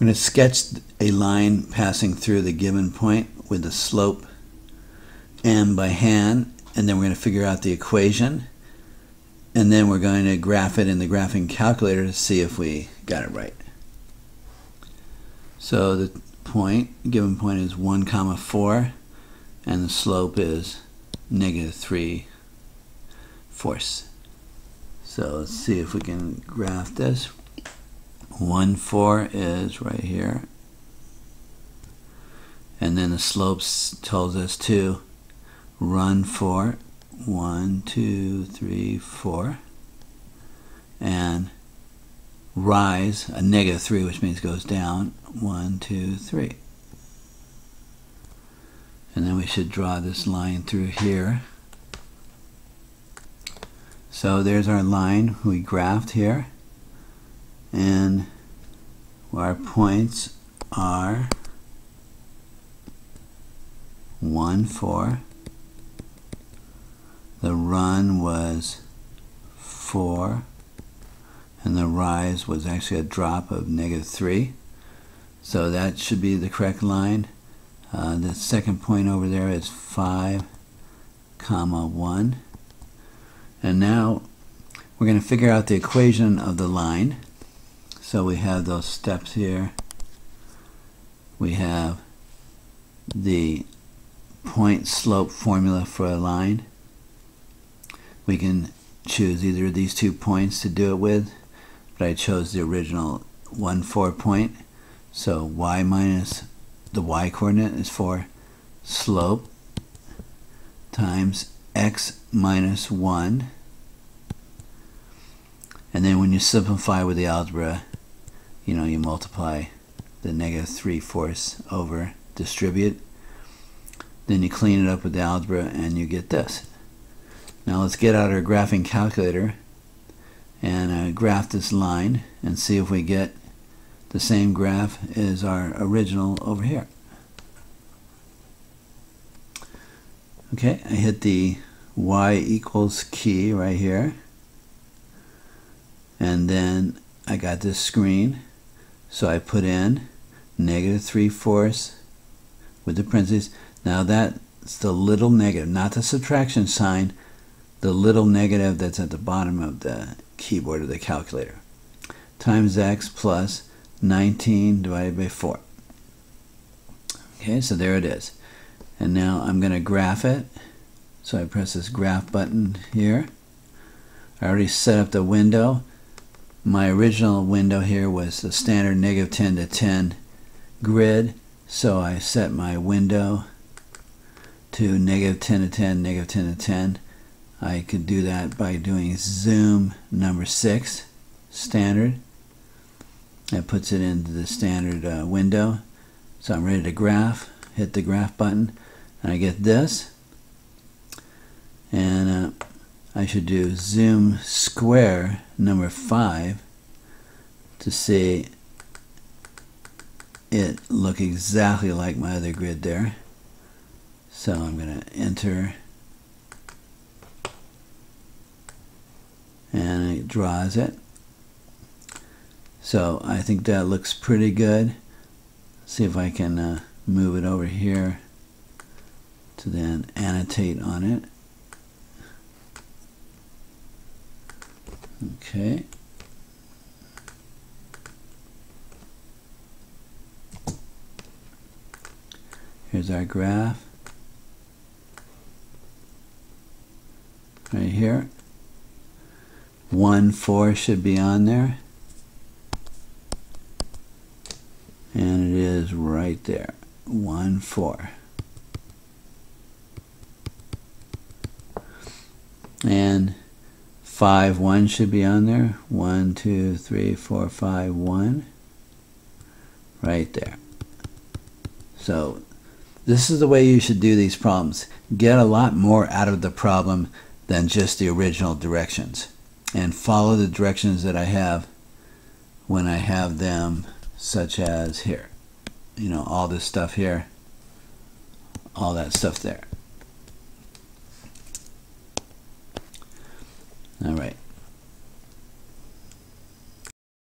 We're going to sketch a line passing through the given point with the slope m by hand, and then we're going to figure out the equation, and then we're going to graph it in the graphing calculator to see if we got it right. So the point, given point is 1 comma 4, and the slope is negative 3 fourths. So let's see if we can graph this. 1, 4 is right here. And then the slopes tells us to run for 1, 2, 3, 4. And rise, a negative 3, which means goes down, 1, 2, 3. And then we should draw this line through here. So there's our line we graphed here. And our points are 1, 4. The run was 4. And the rise was actually a drop of negative 3. So that should be the correct line. Uh, the second point over there is 5 comma 1. And now we're going to figure out the equation of the line. So we have those steps here. We have the point slope formula for a line. We can choose either of these two points to do it with, but I chose the original 1, 4 point. So y minus the y coordinate is for slope times x minus 1. And then when you simplify with the algebra, you know, you multiply the negative 3 fourths over distribute. Then you clean it up with the algebra and you get this. Now let's get out our graphing calculator and uh, graph this line and see if we get the same graph as our original over here. Okay, I hit the y equals key right here. And then I got this screen. So I put in negative 3 fourths with the parentheses. Now that's the little negative, not the subtraction sign, the little negative that's at the bottom of the keyboard of the calculator. Times x plus 19 divided by 4. Okay, so there it is. And now I'm going to graph it. So I press this graph button here. I already set up the window. My original window here was the standard negative 10 to 10 grid. So I set my window to negative 10 to 10, negative 10 to 10. I could do that by doing zoom number 6 standard. That puts it into the standard uh, window. So I'm ready to graph. Hit the graph button and I get this. And uh, I should do zoom square number 5 to see it look exactly like my other grid there. So I'm going to enter and it draws it. So I think that looks pretty good. See if I can uh, move it over here to then annotate on it. Okay. Here's our graph. Right here. 1, 4 should be on there. And it is right there. 1, 4. And 5, 1 should be on there. 1, 2, 3, 4, 5, 1. Right there. So this is the way you should do these problems. Get a lot more out of the problem than just the original directions. And follow the directions that I have when I have them such as here. You know, all this stuff here, all that stuff there.